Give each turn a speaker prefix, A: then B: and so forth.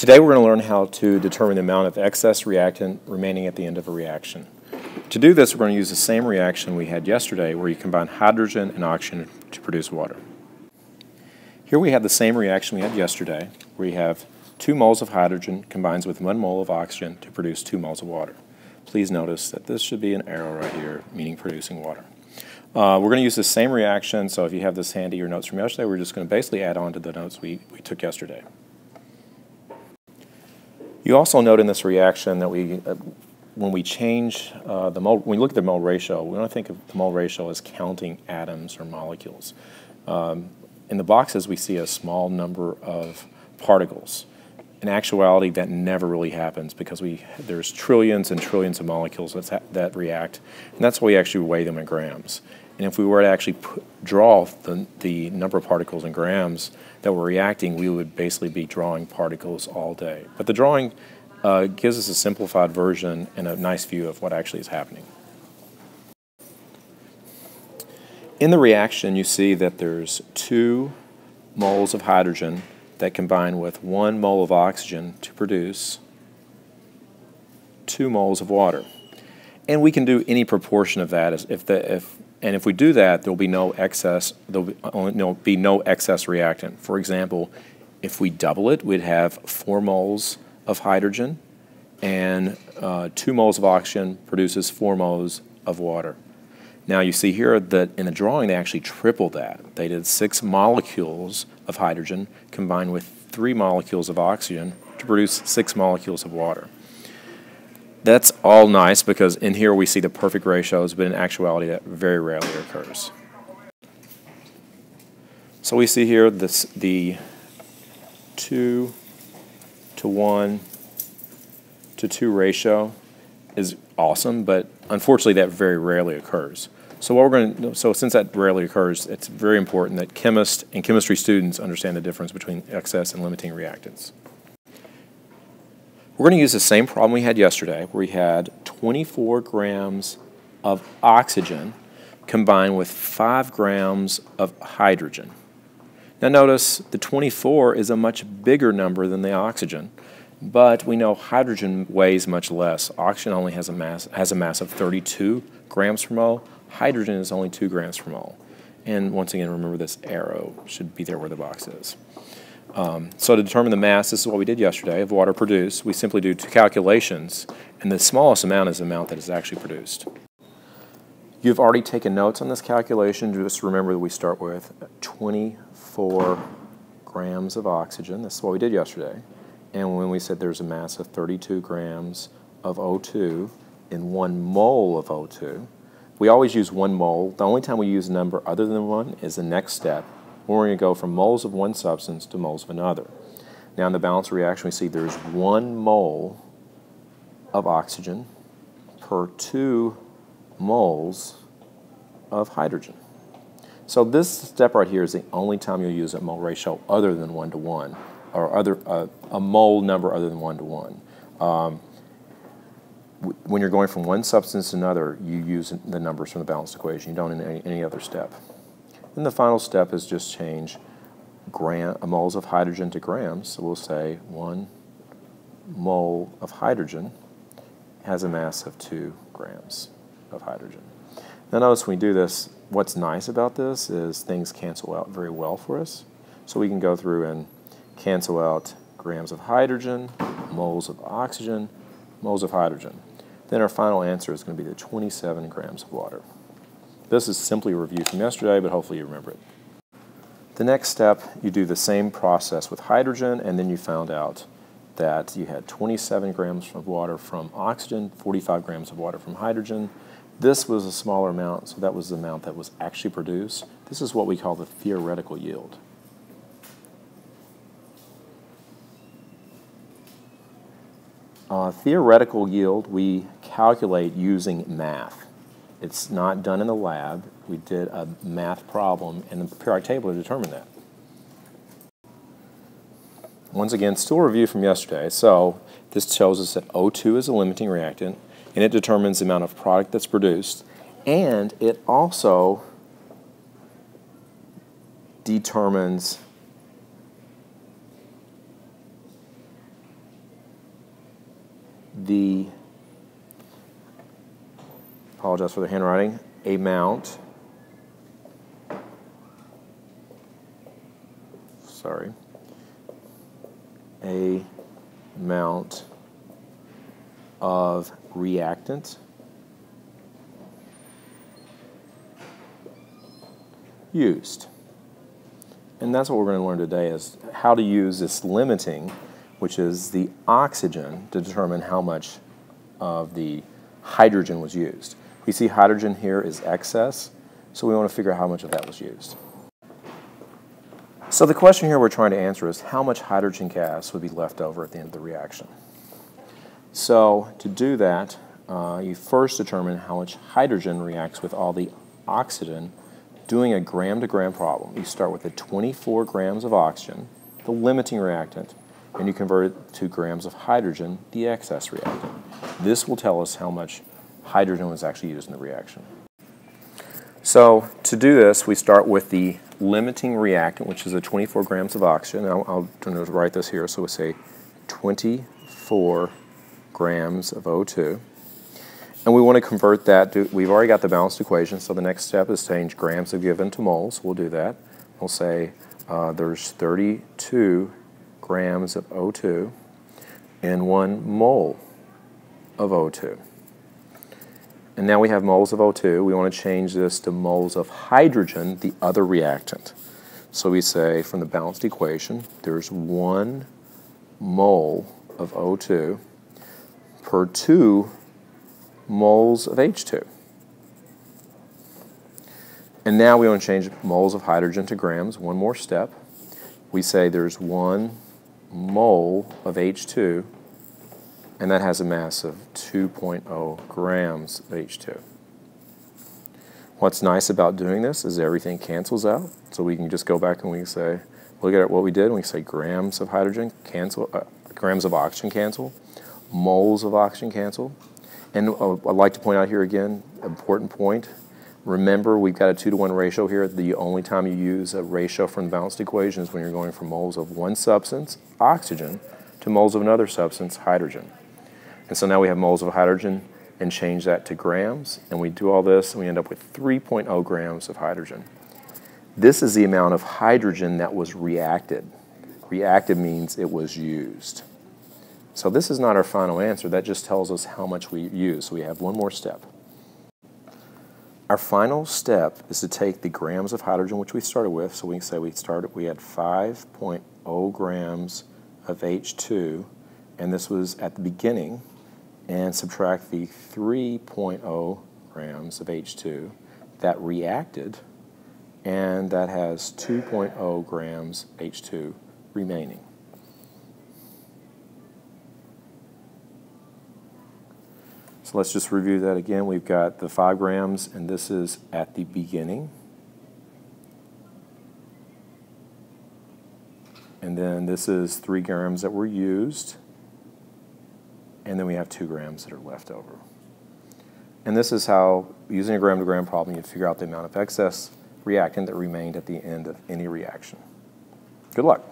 A: Today we're going to learn how to determine the amount of excess reactant remaining at the end of a reaction. To do this, we're going to use the same reaction we had yesterday where you combine hydrogen and oxygen to produce water. Here we have the same reaction we had yesterday where you have 2 moles of hydrogen combines with 1 mole of oxygen to produce 2 moles of water. Please notice that this should be an arrow right here, meaning producing water. Uh, we're going to use the same reaction, so if you have this handy, your notes from yesterday, we're just going to basically add on to the notes we, we took yesterday. You also note in this reaction that we, uh, when we change uh, the mole, when we look at the mole ratio, we don't think of the mole ratio as counting atoms or molecules. Um, in the boxes, we see a small number of particles. In actuality, that never really happens because we there's trillions and trillions of molecules that, that react, and that's why we actually weigh them in grams. And if we were to actually draw the, the number of particles in grams that were reacting, we would basically be drawing particles all day. But the drawing uh, gives us a simplified version and a nice view of what actually is happening. In the reaction, you see that there's two moles of hydrogen that combine with one mole of oxygen to produce two moles of water. And we can do any proportion of that if the, if and if we do that, there'll be no excess. There'll be, there'll be no excess reactant. For example, if we double it, we'd have four moles of hydrogen, and uh, two moles of oxygen produces four moles of water. Now you see here that in the drawing they actually tripled that. They did six molecules of hydrogen combined with three molecules of oxygen to produce six molecules of water. That's all nice because in here we see the perfect ratios, but in actuality that very rarely occurs. So we see here this, the 2 to 1 to 2 ratio is awesome, but unfortunately that very rarely occurs. So what we're going to, so since that rarely occurs, it's very important that chemists and chemistry students understand the difference between excess and limiting reactants. We're going to use the same problem we had yesterday, where we had 24 grams of oxygen combined with 5 grams of hydrogen. Now notice the 24 is a much bigger number than the oxygen, but we know hydrogen weighs much less. Oxygen only has a mass, has a mass of 32 grams per mole. Hydrogen is only 2 grams per mole. And once again, remember this arrow should be there where the box is. Um, so to determine the mass, this is what we did yesterday, of water produced. We simply do two calculations, and the smallest amount is the amount that is actually produced. You've already taken notes on this calculation. Just remember that we start with 24 grams of oxygen. This is what we did yesterday. And when we said there's a mass of 32 grams of O2 in one mole of O2, we always use one mole. The only time we use a number other than one is the next step, we're going to go from moles of one substance to moles of another. Now in the balance reaction we see there's one mole of oxygen per two moles of hydrogen. So this step right here is the only time you'll use a mole ratio other than one to one, or other uh, a mole number other than one to one. Um, when you're going from one substance to another, you use the numbers from the balanced equation. You don't in any, any other step. And the final step is just change gram, moles of hydrogen to grams. So we'll say one mole of hydrogen has a mass of two grams of hydrogen. Now notice when we do this, what's nice about this is things cancel out very well for us. So we can go through and cancel out grams of hydrogen, moles of oxygen, moles of hydrogen. Then our final answer is going to be the 27 grams of water. This is simply a review from yesterday, but hopefully you remember it. The next step, you do the same process with hydrogen, and then you found out that you had 27 grams of water from oxygen, 45 grams of water from hydrogen. This was a smaller amount, so that was the amount that was actually produced. This is what we call the theoretical yield. Uh, theoretical yield we calculate using math. It's not done in the lab. We did a math problem in the periodic table to determine that. Once again, still review from yesterday. So this tells us that O2 is a limiting reactant, and it determines the amount of product that's produced, and it also determines the, apologize for the handwriting, a mount. sorry, a mount of reactant used. And that's what we're going to learn today is how to use this limiting, which is the oxygen, to determine how much of the hydrogen was used. We see hydrogen here is excess, so we want to figure out how much of that was used. So the question here we're trying to answer is how much hydrogen gas would be left over at the end of the reaction. So to do that, uh, you first determine how much hydrogen reacts with all the oxygen doing a gram to gram problem. You start with the 24 grams of oxygen, the limiting reactant, and you convert it to grams of hydrogen, the excess reactant. This will tell us how much hydrogen was actually used in the reaction. So to do this, we start with the limiting reactant, which is the 24 grams of oxygen. I'll, I'll write this here. So we say 24 grams of O2. And we want to convert that to, we've already got the balanced equation, so the next step is change grams of given to moles. We'll do that. We'll say uh, there's 32 grams of O2 and one mole of O2. And now we have moles of O2. We want to change this to moles of hydrogen, the other reactant. So we say from the balanced equation, there's one mole of O2 per 2 moles of H2. And now we want to change moles of hydrogen to grams. One more step. We say there's one mole of H2, and that has a mass of 2.0 grams of H2. What's nice about doing this is everything cancels out, so we can just go back and we can say, look at what we did, and we say grams of hydrogen cancel, uh, grams of oxygen cancel, moles of oxygen cancel. And uh, I'd like to point out here again, important point. Remember, we've got a two to one ratio here. The only time you use a ratio from the balanced equation is when you're going from moles of one substance, oxygen, to moles of another substance, hydrogen. And so now we have moles of hydrogen and change that to grams. And we do all this and we end up with 3.0 grams of hydrogen. This is the amount of hydrogen that was reacted. Reacted means it was used. So this is not our final answer. That just tells us how much we use. So we have one more step. Our final step is to take the grams of hydrogen which we started with. So we can say we started, we had 5.0 grams of H2, and this was at the beginning, and subtract the 3.0 grams of H2 that reacted, and that has 2.0 grams H2 remaining. So let's just review that again. We've got the 5 grams, and this is at the beginning. And then this is 3 grams that were used. And then we have 2 grams that are left over. And this is how, using a gram-to-gram problem, you figure out the amount of excess reactant that remained at the end of any reaction. Good luck.